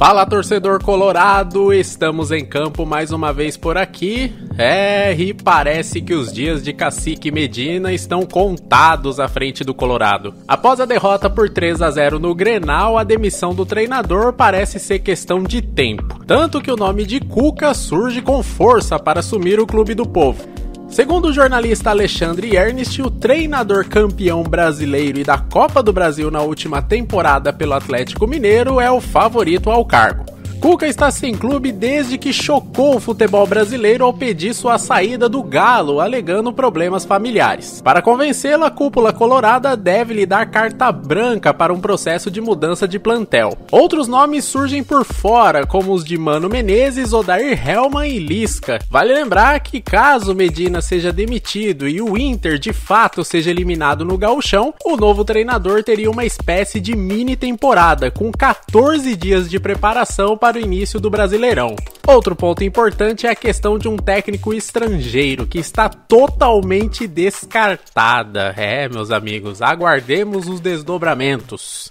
Fala torcedor colorado, estamos em campo mais uma vez por aqui. É, e parece que os dias de Cacique Medina estão contados à frente do Colorado. Após a derrota por 3 a 0 no Grenal, a demissão do treinador parece ser questão de tempo. Tanto que o nome de Cuca surge com força para assumir o clube do povo. Segundo o jornalista Alexandre Ernst, o treinador campeão brasileiro e da Copa do Brasil na última temporada pelo Atlético Mineiro é o favorito ao cargo. Cuca está sem clube desde que chocou o futebol brasileiro ao pedir sua saída do Galo, alegando problemas familiares. Para convencê-lo, a cúpula colorada deve lhe dar carta branca para um processo de mudança de plantel. Outros nomes surgem por fora, como os de Mano Menezes, Odair Helman e Lisca. Vale lembrar que caso Medina seja demitido e o Inter de fato seja eliminado no gauchão, o novo treinador teria uma espécie de mini temporada, com 14 dias de preparação para para o início do Brasileirão. Outro ponto importante é a questão de um técnico estrangeiro que está totalmente descartada. É, meus amigos, aguardemos os desdobramentos.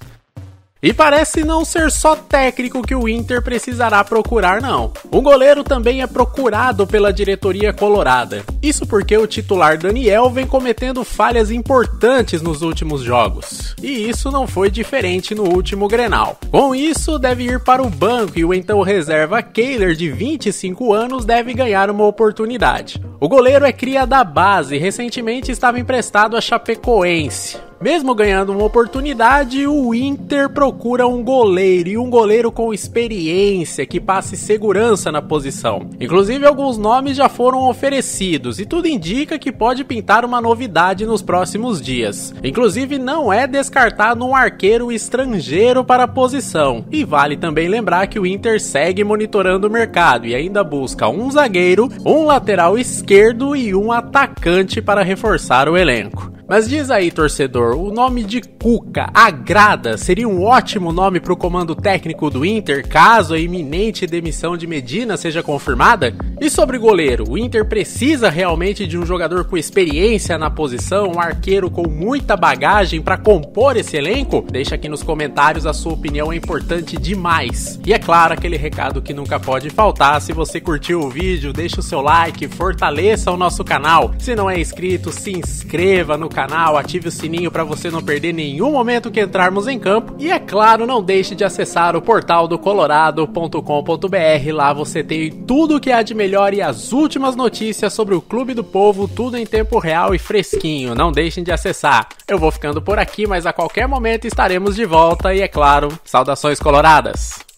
E parece não ser só técnico que o Inter precisará procurar, não. Um goleiro também é procurado pela diretoria colorada. Isso porque o titular Daniel vem cometendo falhas importantes nos últimos jogos. E isso não foi diferente no último Grenal. Com isso, deve ir para o banco e o então reserva Kehler, de 25 anos, deve ganhar uma oportunidade. O goleiro é cria da base e recentemente estava emprestado a Chapecoense. Mesmo ganhando uma oportunidade, o Inter procura um goleiro e um goleiro com experiência que passe segurança na posição. Inclusive, alguns nomes já foram oferecidos e tudo indica que pode pintar uma novidade nos próximos dias. Inclusive, não é descartado um arqueiro estrangeiro para a posição. E vale também lembrar que o Inter segue monitorando o mercado e ainda busca um zagueiro, um lateral esquerdo e um atacante para reforçar o elenco. Mas diz aí, torcedor, o nome de Cuca agrada? Seria um ótimo nome para o comando técnico do Inter caso a iminente demissão de Medina seja confirmada? E sobre goleiro, o Inter precisa realmente de um jogador com experiência na posição, um arqueiro com muita bagagem para compor esse elenco? Deixa aqui nos comentários a sua opinião, é importante demais. E é claro, aquele recado que nunca pode faltar, se você curtiu o vídeo, deixa o seu like, fortaleça o nosso canal. Se não é inscrito, se inscreva no canal ative o sininho para você não perder nenhum momento que entrarmos em campo. E é claro, não deixe de acessar o portal do colorado.com.br. Lá você tem tudo que há de melhor e as últimas notícias sobre o Clube do Povo, tudo em tempo real e fresquinho. Não deixem de acessar. Eu vou ficando por aqui, mas a qualquer momento estaremos de volta e é claro, saudações coloradas.